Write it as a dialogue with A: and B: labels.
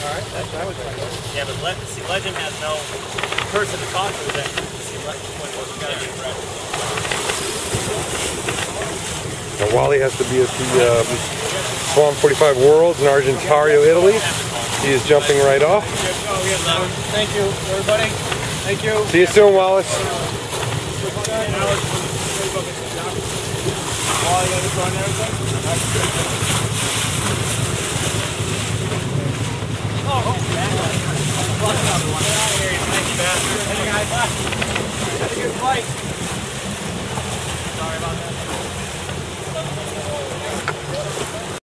A: Alright, that's what I was thinking.
B: Yeah, but Le- see, Legend has no person to talk to that see Legend point was gotta be Brett.
C: Now, Wally has to be at the um, Swan 45 Worlds in Argentario, Italy. He is jumping right off.
A: Oh, yes, um, thank you, everybody. Thank you.
C: See you soon, Wallace.
B: Thank you, bastard.
A: Hey, guys. Had a good flight.